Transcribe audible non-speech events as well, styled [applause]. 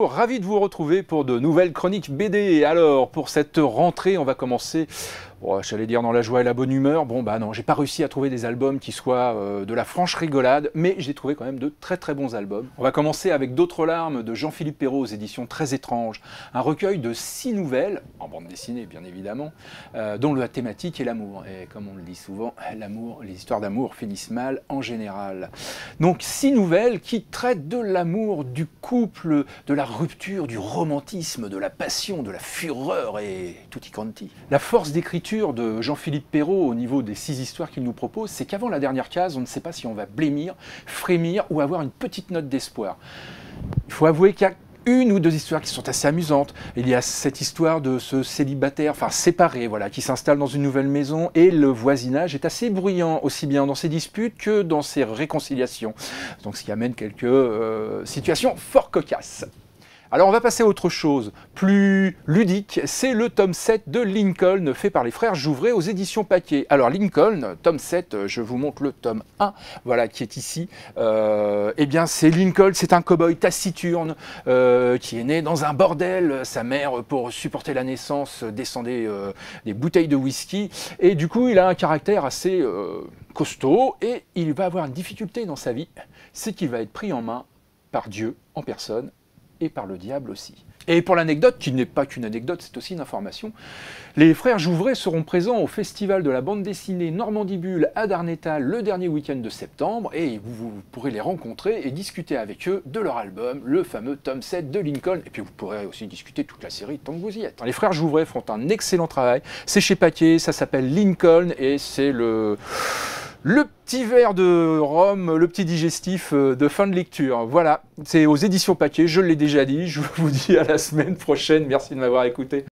Ravi de vous retrouver pour de nouvelles chroniques BD. Alors, pour cette rentrée, on va commencer Oh, j'allais dire dans la joie et la bonne humeur. Bon, bah non, j'ai pas réussi à trouver des albums qui soient euh, de la franche rigolade, mais j'ai trouvé quand même de très très bons albums. On va commencer avec D'autres larmes de Jean-Philippe Perrault aux éditions Très étranges, un recueil de six nouvelles, en bande dessinée bien évidemment, euh, dont la thématique est l'amour. Et comme on le dit souvent, l'amour, les histoires d'amour finissent mal en général. Donc six nouvelles qui traitent de l'amour, du couple, de la rupture, du romantisme, de la passion, de la fureur et tutti quanti. La force d'écriture de Jean-Philippe Perrault au niveau des six histoires qu'il nous propose, c'est qu'avant la dernière case, on ne sait pas si on va blêmir, frémir ou avoir une petite note d'espoir. Il faut avouer qu'il y a une ou deux histoires qui sont assez amusantes. Il y a cette histoire de ce célibataire, enfin séparé, voilà, qui s'installe dans une nouvelle maison et le voisinage est assez bruyant, aussi bien dans ses disputes que dans ses réconciliations. Donc ce qui amène quelques euh, situations fort cocasses. Alors on va passer à autre chose, plus ludique, c'est le tome 7 de Lincoln fait par les frères Jouvray aux éditions Paquet. Alors Lincoln, tome 7, je vous montre le tome 1, voilà, qui est ici. Euh, eh bien c'est Lincoln, c'est un cow-boy taciturne euh, qui est né dans un bordel. Sa mère, pour supporter la naissance, descendait euh, des bouteilles de whisky. Et du coup, il a un caractère assez costaud et il va avoir une difficulté dans sa vie, c'est qu'il va être pris en main par Dieu en personne et par le diable aussi. Et pour l'anecdote, qui n'est pas qu'une anecdote, c'est aussi une information, les frères Jouvray seront présents au Festival de la bande dessinée Normandie Bulle à Darnétal le dernier week-end de septembre, et vous, pourrez les rencontrer et discuter avec eux de leur album, le fameux tome 7 de Lincoln, et puis vous pourrez aussi discuter toute la série tant que vous y êtes. Les frères Jouvray font un excellent travail, c'est chez Paquet, ça s'appelle Lincoln, et c'est le le petit verre de rhum, le petit digestif euh, de fin de lecture. Voilà, c'est aux éditions Paquet, je l'ai déjà dit, je vous [laughs] dis à la semaine prochaine, merci de m'avoir écouté.